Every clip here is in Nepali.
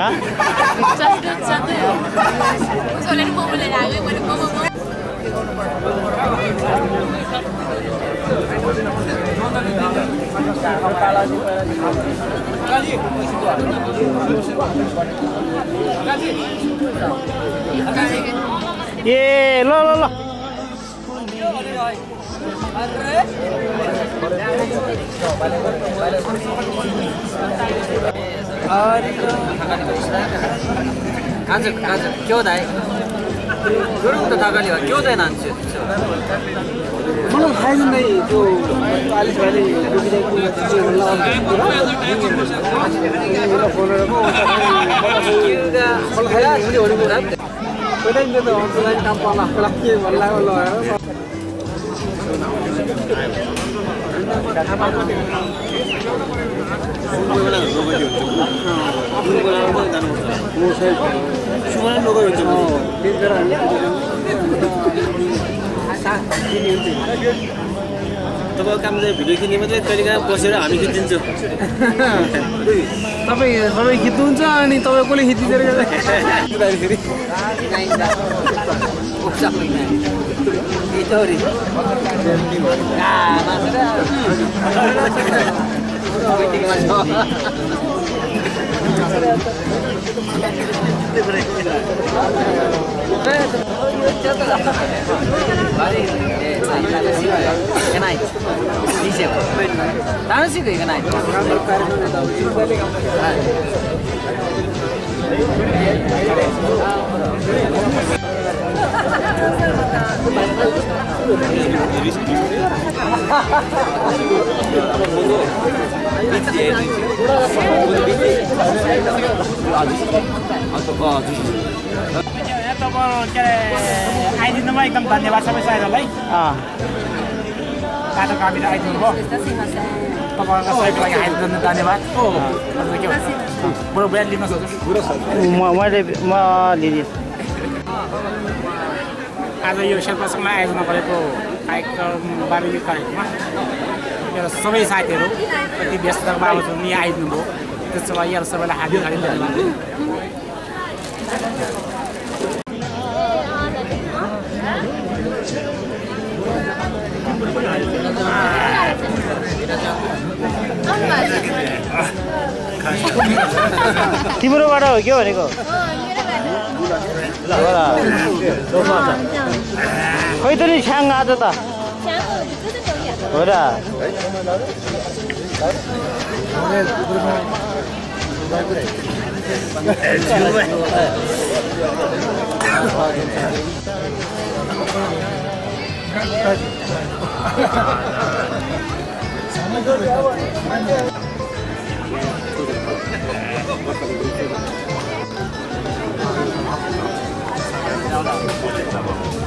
Hah? Satu, satu ya. Mau beli mau. Ye, lo lo lo. 感じる感じる兄弟夜の高りは兄弟なんですよ मलाई थाहै छैन त्यो आलिस भाइले रोकिरहेको मलाई थाहै छैन त्यो होलीको रात कहिले मेरो अङ्कललाई काम पाउन आफूलाई के भन्ला लगाएर तपाईँको काम चाहिँ भिडियो खिच्ने मात्रै कहिलेकाहीँ बसेर हामी खिचिदिन्छौँ तपाईँ सबै खिच्नुहुन्छ अनि तपाईँ कसले खिचिदिएर uksak mo ina. 아楽しくいかないと。はい तपाईँहरू के अरे आइदिनुमा एकदम धन्यवाद सबै अँ बाटो कामेर आइदिनु भयो धन्यवाद बरु बिहान म मैले म लिने आज यो शेर्पासँगलाई आयोजना गरेको कार्यक्रम बाबी कार्यक्रममा मेरो सबै साथीहरू कति व्यस्तताको बाबजुद यहाँ आइदिनु भयो त्यसको लागि यहाँ सबैलाई हार्दिक हार्दिक धन्यवाद तिम्रोबाट हो के भनेको खै त नि छ्याङ आज त हो र हजुर ज्वाइँ सुने होला खुब साह्रो चाहिन्छ अब त यो अहिले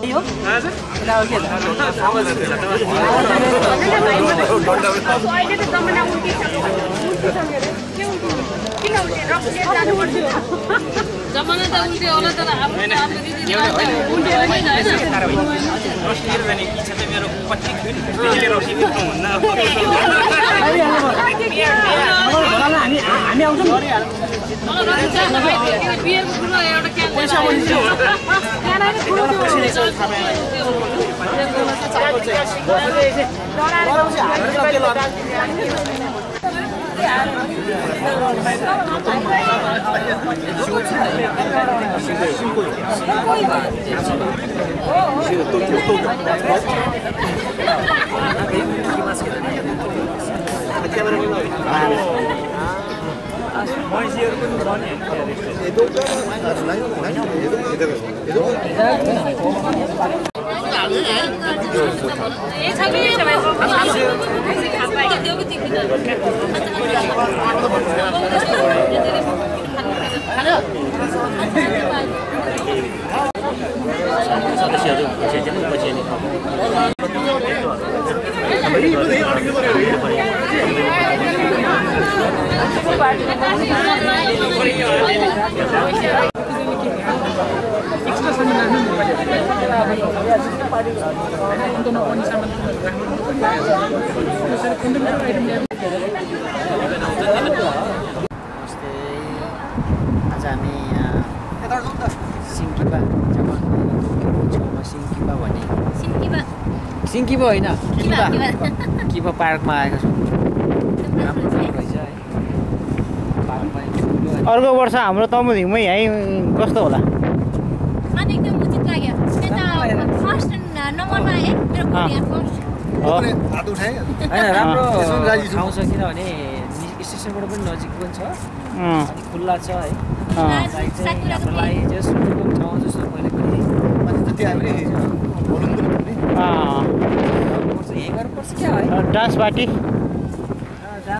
उल्टियो किन उल्टियो रक्सी जानु पर्छ जमाना त चाहिँ मेरो जमाना त उल्टे होला तर अब हामी आउँछौँ え、喋りい。सदस्यहरू चाहिँ पछि एक्स्ट्रा सामान राख्नु नि untuk नपाउने सामानहरू राख्नु त्यसरी कुनै पनि जस्तै आज हामी जब छेउमा भन्ने सिङ्किपा होइन किपा किपा किपा पार्कमा आएको छौँ राम्रो ठाउँ रहेछ है पार्कमा ठुलो है। अर्को वर्ष हाम्रो तमुधिङमै यहीँ कस्तो होला? अनि एकदम उचित लाग्यो। यता फर्स्ट नम्बरमा होइन राम्रो। ठाउँ छ। किनभने नि- स्टेसनबाट पनि नजिक पनि छ। अँ, अनि खुल्ला छ है। अँ। लागि चाहिँ हाम्रो लागि ठाउँ जस्तो मैले पनि यहीँ गर्नुपर्छ क्या है डान्स पार्टी।